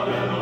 Hallelujah.